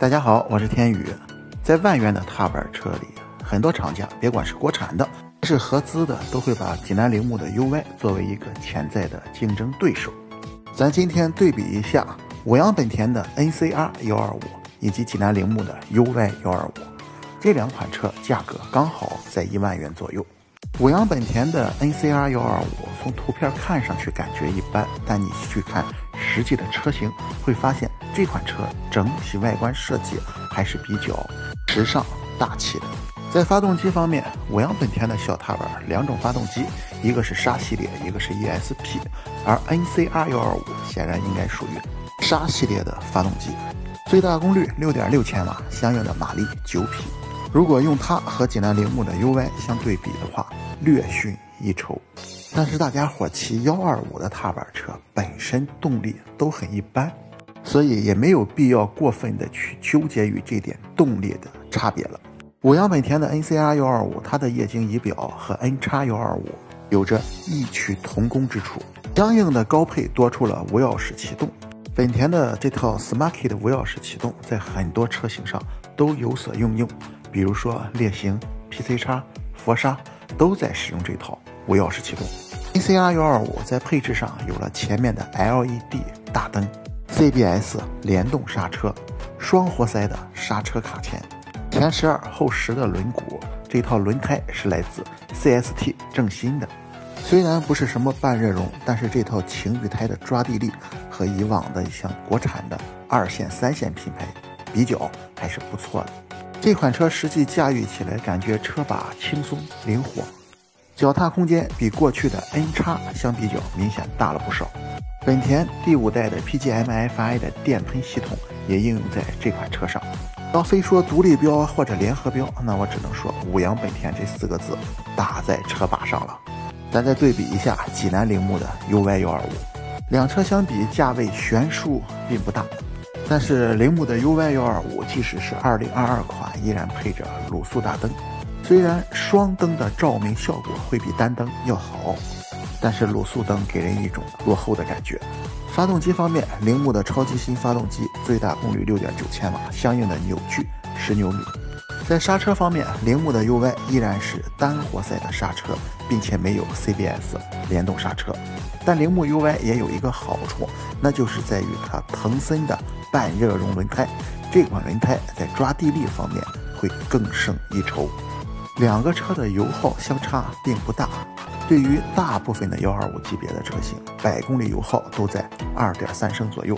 大家好，我是天宇。在万元的踏板车里，很多厂家别管是国产的，还是合资的，都会把济南铃木的 UY 作为一个潜在的竞争对手。咱今天对比一下五羊本田的 NCR 幺二五以及济南铃木的 UY 幺二五，这两款车价格刚好在一万元左右。五羊本田的 NCR 幺二五从图片看上去感觉一般，但你去看实际的车型，会发现这款车整体外观设计还是比较时尚大气的。在发动机方面，五羊本田的小踏板两种发动机，一个是沙系列，一个是 ESP，而 NCR 幺二五显然应该属于沙系列的发动机，最大功率六点六千瓦，相应的马力九匹。如果用它和济南铃木的 UY 相对比的话，略逊一筹。但是大家伙骑幺二五的踏板车本身动力都很一般，所以也没有必要过分的去纠结于这点动力的差别了。五羊本田的 NCR 幺二五，它的液晶仪表和 N 叉幺二五有着异曲同工之处，相应的高配多出了无钥匙启动。本田的这套 SmartKey 无钥匙启动，在很多车型上都有所应用。比如说烈行、PC 叉、佛沙都在使用这套无钥匙启动。NCR 幺二五在配置上有了前面的 LED 大灯、CBS 联动刹车、双活塞的刹车卡钳、前十二后十的轮毂。这套轮胎是来自 CST 正新的，虽然不是什么半热熔，但是这套晴雨胎的抓地力和以往的像国产的二线、三线品牌比较还是不错的。这款车实际驾驭起来，感觉车把轻松灵活，脚踏空间比过去的 N 叉相比较明显大了不少。本田第五代的 PGM-FI 的电喷系统也应用在这款车上。要非说独立标或者联合标，那我只能说五羊本田这四个字打在车把上了。咱再对比一下济南铃木的 UY 幺二五，两车相比价位悬殊并不大。但是铃木的 UY 幺二五，即使是二零二二款，依然配着卤素大灯。虽然双灯的照明效果会比单灯要好，但是卤素灯给人一种落后的感觉。发动机方面，铃木的超级新发动机最大功率六点九千瓦，相应的扭矩十牛米。在刹车方面，铃木的 UY 依然是单活塞的刹车，并且没有 CBS 联动刹车。但铃木 UY 也有一个好处，那就是在于它腾森的半热熔轮胎，这款轮胎在抓地力方面会更胜一筹。两个车的油耗相差并不大，对于大部分的幺二五级别的车型，百公里油耗都在二点三升左右。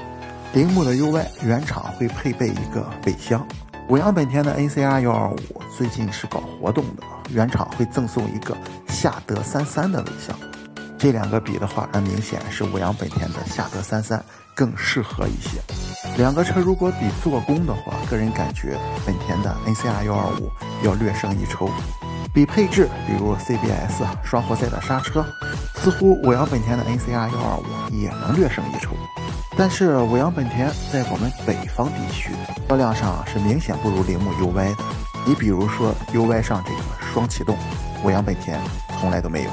铃木的 UY 原厂会配备一个尾箱，五羊本田的 NCR 幺二五最近是搞活动的，原厂会赠送一个夏德三三的尾箱。这两个比的话，那明显是五羊本田的夏德三三更适合一些。两个车如果比做工的话，个人感觉本田的 NCR 幺二五要略胜一筹。比配置，比如 CBS 双活塞的刹车，似乎五羊本田的 NCR 幺二五也能略胜一筹。但是五羊本田在我们北方地区销量上是明显不如铃木 UY 的。你比如说 UY 上这个双启动，五羊本田从来都没有。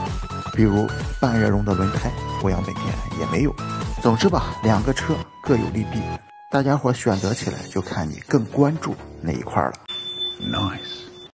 比如半热熔的轮胎，五羊本田也没有。总之吧，两个车各有利弊，大家伙选择起来就看你更关注哪一块了。Nice。